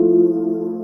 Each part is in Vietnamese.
Música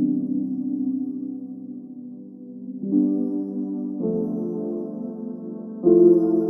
thank you